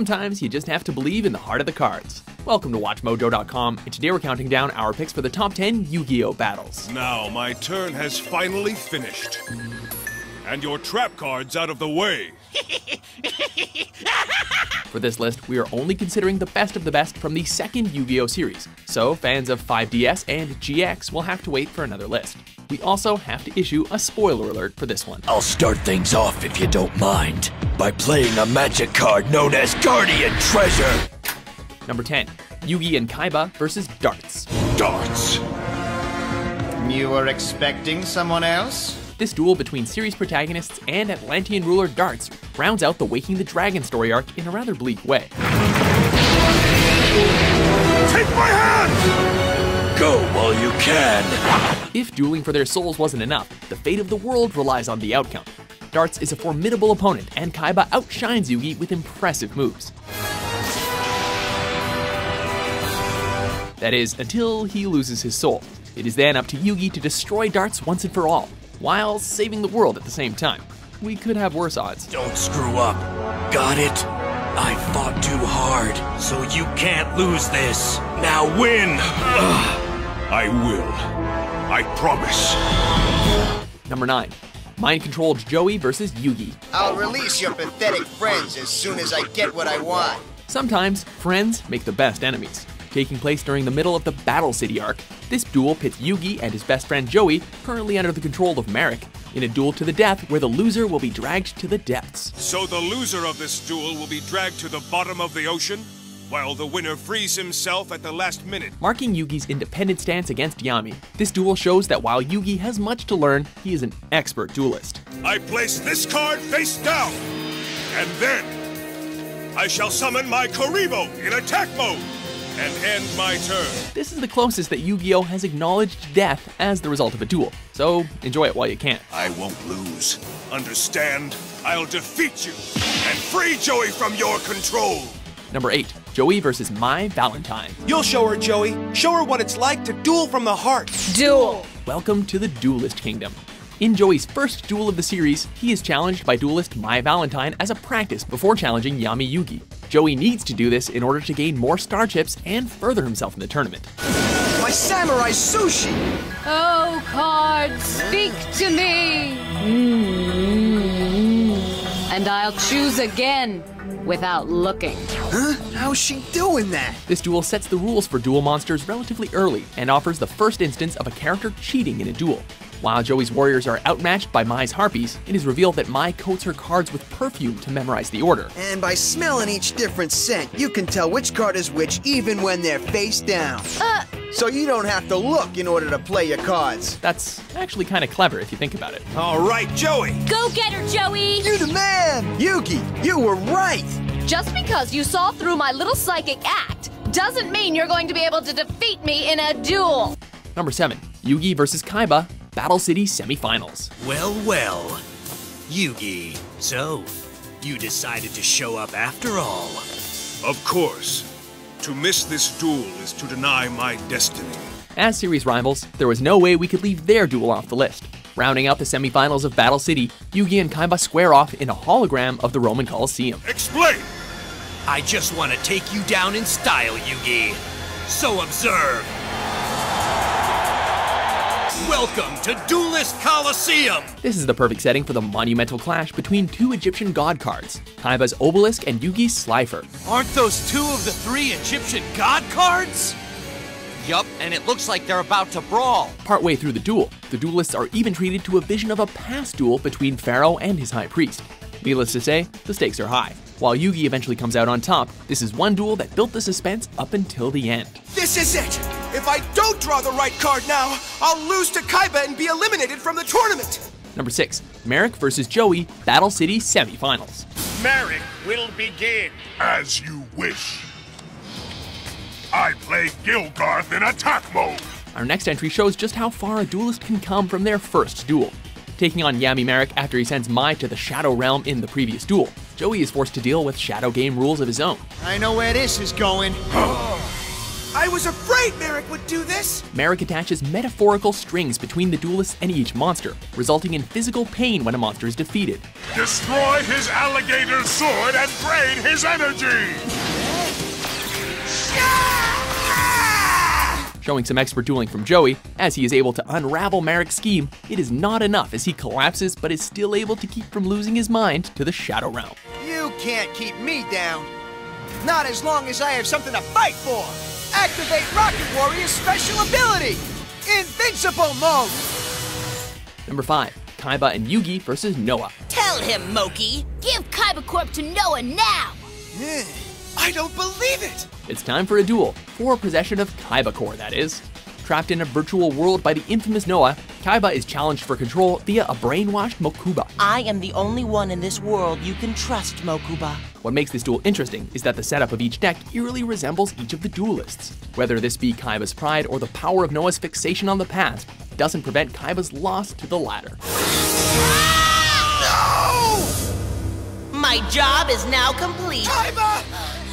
Sometimes you just have to believe in the heart of the cards. Welcome to WatchMojo.com, and today we're counting down our picks for the top 10 Yu Gi Oh! battles. Now my turn has finally finished. And your trap card's out of the way. For this list, we are only considering the best of the best from the second Yu Gi Oh! series, so fans of 5Ds and GX will have to wait for another list. We also have to issue a spoiler alert for this one. I'll start things off if you don't mind by playing a magic card known as Guardian Treasure. Number 10, Yugi and Kaiba versus Dartz. Dartz. You were expecting someone else? This duel between series protagonists and Atlantean ruler Dartz rounds out the Waking the Dragon story arc in a rather bleak way. Take my hand! Go while you can. If dueling for their souls wasn't enough, the fate of the world relies on the outcome. Dartz is a formidable opponent, and Kaiba outshines Yugi with impressive moves. That is, until he loses his soul. It is then up to Yugi to destroy Dartz once and for all, while saving the world at the same time. We could have worse odds. Don't screw up. Got it? I fought too hard, so you can't lose this. Now win! I will. I promise. Number 9. Mind controlled Joey versus Yugi. I'll release your pathetic friends as soon as I get what I want. Sometimes, friends make the best enemies. Taking place during the middle of the Battle City arc, this duel pits Yugi and his best friend Joey, currently under the control of Marik, in a duel to the death where the loser will be dragged to the depths. So the loser of this duel will be dragged to the bottom of the ocean, while the winner frees himself at the last minute. Marking Yugi's independent stance against Yami, this duel shows that while Yugi has much to learn, he is an expert duelist. I place this card face down, and then I shall summon my Kuriboh in attack mode and end my turn. This is the closest that Yu-Gi-Oh! has acknowledged death as the result of a duel, so enjoy it while you can. I won't lose. Understand? I'll defeat you and free Joey from your control. Number 8. Joey versus Mai Valentine. You'll show her, Joey. Show her what it's like to duel from the heart. Duel! Welcome to the Duelist Kingdom. In Joey's first duel of the series, he is challenged by duelist Mai Valentine as a practice before challenging Yami Yugi. Joey needs to do this in order to gain more star chips and further himself in the tournament. My samurai sushi. Oh, cards, speak to me! Mm-hmm. And I'll choose again without looking. Huh? How's she doing that? This duel sets the rules for duel monsters relatively early and offers the first instance of a character cheating in a duel. While Joey's warriors are outmatched by Mai's harpies, it is revealed that Mai coats her cards with perfume to memorize the order. And by smelling each different scent, you can tell which card is which even when they're face down. Uh, So you don't have to look in order to play your cards. That's actually kind of clever if you think about it. All right, Joey. go get her, Joey! You're the man. Yugi, you were right. Just because you saw through my little psychic act doesn't mean you're going to be able to defeat me in a duel. Number 7. Yugi versus Kaiba, Battle City Semifinals. Well, well. Yugi, so you decided to show up after all. Of course. To miss this duel is to deny my destiny. As series rivals, there was no way we could leave their duel off the list. Rounding out the semifinals of Battle City, Yugi and Kaiba square off in a hologram of the Roman Colosseum. Explain! I just want to take you down in style, Yugi. So observe. Welcome to Duelist Coliseum! This is the perfect setting for the monumental clash between two Egyptian god cards, Kaiba's Obelisk and Yugi's Slifer. Aren't those two of the three Egyptian god cards? Yup, and it looks like they're about to brawl. Partway through the duel, the duelists are even treated to a vision of a past duel between Pharaoh and his high priest. Needless to say, the stakes are high. While Yugi eventually comes out on top, this is one duel that built the suspense up until the end. This is it. If I don't draw the right card now, I'll lose to Kaiba and be eliminated from the tournament. Number 6. Marik vs. Joey, Battle City Semifinals. Marik will begin. As you wish. I play Gil Garth in attack mode. Our next entry shows just how far a duelist can come from their first duel. Taking on Yami Marik after he sends Mai to the Shadow Realm in the previous duel, Joey is forced to deal with Shadow Game rules of his own. I know where this is going. I was afraid Marik would do this! Marik attaches metaphorical strings between the duelists and each monster, resulting in physical pain when a monster is defeated. Destroy his alligator sword and drain his energy! Showing some expert dueling from Joey, as he is able to unravel Merrick's scheme, it is not enough as he collapses but is still able to keep from losing his mind to the Shadow Realm. You can't keep me down. Not as long as I have something to fight for. Activate Rocket Warrior's special ability! Invincible mode! Number 5. Kaiba and Yugi versus Noah. Tell him, Moki. Give Kaiba Corp to Noah now. I don't believe it! It's time for a duel, for possession of Kaiba Corp, that is. Trapped in a virtual world by the infamous Noah, Kaiba is challenged for control via a brainwashed Mokuba. I am the only one in this world you can trust, Mokuba. What makes this duel interesting is that the setup of each deck eerily resembles each of the duelists. Whether this be Kaiba's pride or the power of Noah's fixation on the past, doesn't prevent Kaiba's loss to the latter. No! My job is now complete. Kaiba!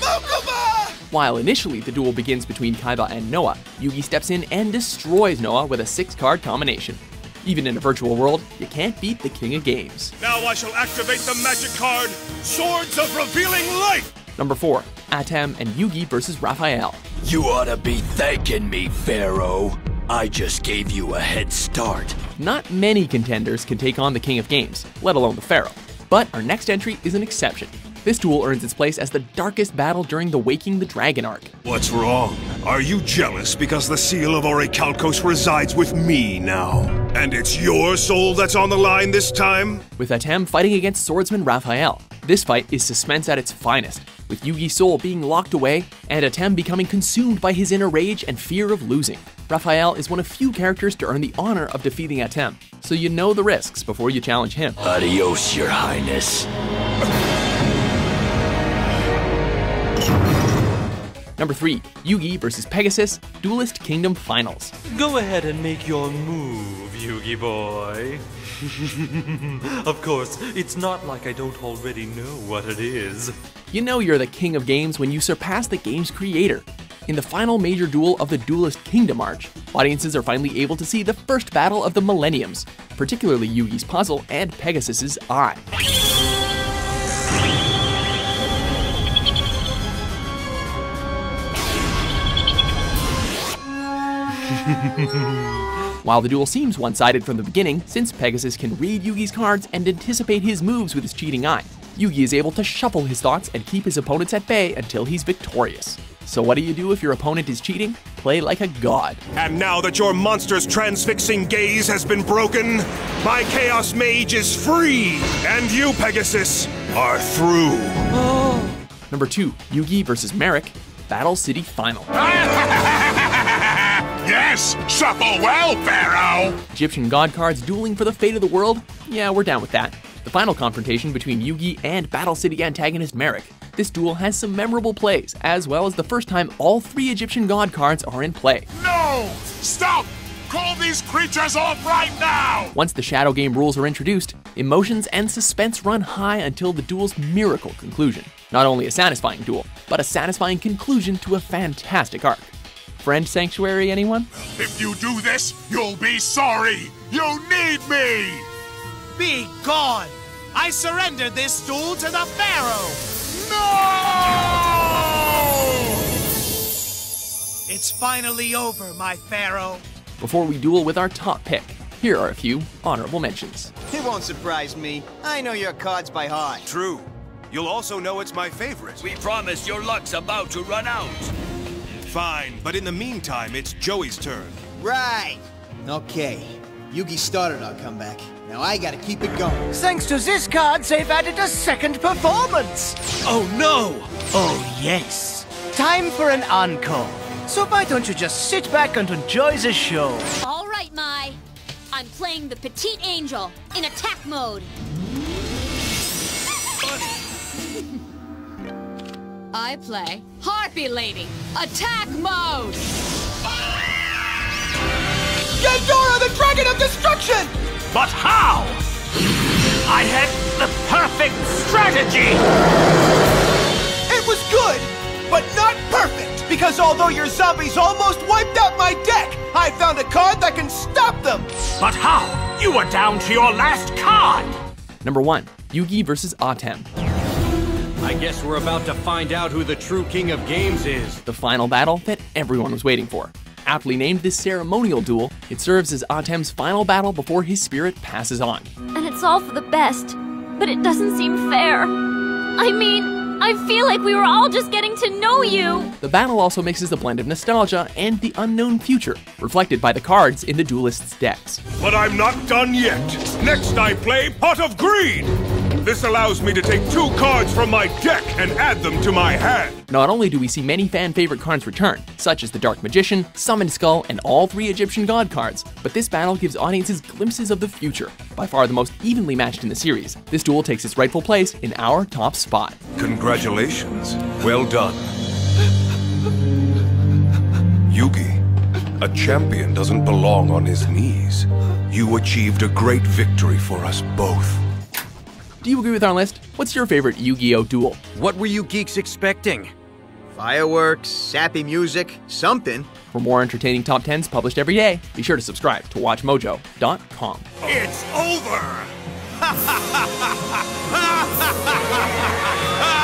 Mokuba! While initially the duel begins between Kaiba and Noah, Yugi steps in and destroys Noah with a six card combination. Even in a virtual world, you can't beat the king of games. Now I shall activate the magic card, Swords of Revealing Light! Number 4. Atem and Yugi versus Raphael. You ought to be thanking me, Pharaoh. I just gave you a head start. Not many contenders can take on the king of games, let alone the pharaoh. But our next entry is an exception. This duel earns its place as the darkest battle during the Waking the Dragon arc. What's wrong? Are you jealous because the seal of Orichalcos resides with me now? And it's your soul that's on the line this time? With Atem fighting against swordsman Raphael. This fight is suspense at its finest, with Yugi's soul being locked away and Atem becoming consumed by his inner rage and fear of losing. Raphael is one of few characters to earn the honor of defeating Atem, so you know the risks before you challenge him. Adios, your highness. Number 3. Yugi versus Pegasus, Duelist Kingdom Finals. Go ahead and make your move, Yugi boy. of course, it's not like I don't already know what it is. You know you're the king of games when you surpass the game's creator. In the final major duel of the Duelist Kingdom Arch, audiences are finally able to see the first battle of the Millenniums, particularly Yugi's puzzle and Pegasus's eye. While the duel seems one sided from the beginning, since Pegasus can read Yugi's cards and anticipate his moves with his cheating eye, Yugi is able to shuffle his thoughts and keep his opponents at bay until he's victorious. So, what do you do if your opponent is cheating? Play like a god. And now that your monster's transfixing gaze has been broken, my Chaos Mage is free! And you, Pegasus, are through. Number 2, Yugi versus Marik, Battle City Final. Yes! Shuffle well, Pharaoh! Egyptian god cards dueling for the fate of the world? Yeah, we're down with that. The final confrontation between Yugi and Battle City antagonist Marik. This duel has some memorable plays, as well as the first time all three Egyptian god cards are in play. No! Stop! Call these creatures off right now! Once the Shadow Game rules are introduced, emotions and suspense run high until the duel's miracle conclusion. Not only a satisfying duel, but a satisfying conclusion to a fantastic arc. Friend Sanctuary, anyone? If you do this, you'll be sorry! You need me! Be gone! I surrender this duel to the Pharaoh! No! It's finally over, my Pharaoh. Before we duel with our top pick, here are a few honorable mentions. It won't surprise me. I know your cards by heart. True. You'll also know it's my favorite. We promise your luck's about to run out. Fine, but in the meantime, it's Joey's turn. Right. Okay. Yugi started our comeback. Now I gotta keep it going. Thanks to this card, they've added a second performance. Oh no! Oh, yes. Time for an encore. So why don't you just sit back and enjoy the show? All right, Mai. I'm playing the Petite Angel in attack mode. I play Harpy Lady, attack mode. Gandora, the Dragon of Destruction! But how? I had the perfect strategy! It was good, but not perfect! Because although your zombies almost wiped out my deck, I found a card that can stop them! But how? You were down to your last card! Number 1. Yugi vs. Atem. I guess we're about to find out who the true king of games is. The final battle that everyone was waiting for. Aptly named this ceremonial duel, it serves as Atem's final battle before his spirit passes on. And it's all for the best, but it doesn't seem fair. I mean, I feel like we were all just getting to know you. The battle also mixes a blend of nostalgia and the unknown future, reflected by the cards in the duelists' decks. But I'm not done yet. Next, I play Pot of Greed. This allows me to take two cards from my deck and add them to my hand. Not only do we see many fan favorite cards return, such as the Dark Magician, Summoned Skull, and all three Egyptian God cards, but this battle gives audiences glimpses of the future. By far the most evenly matched in the series, this duel takes its rightful place in our top spot. Congratulations. Well done. Yugi, a champion doesn't belong on his knees. You achieved a great victory for us both. Do you agree with our list? What's your favorite Yu Gi Oh duel? What were you geeks expecting? Fireworks, sappy music, something. For more entertaining top 10s published every day, be sure to subscribe to WatchMojo.com. It's over!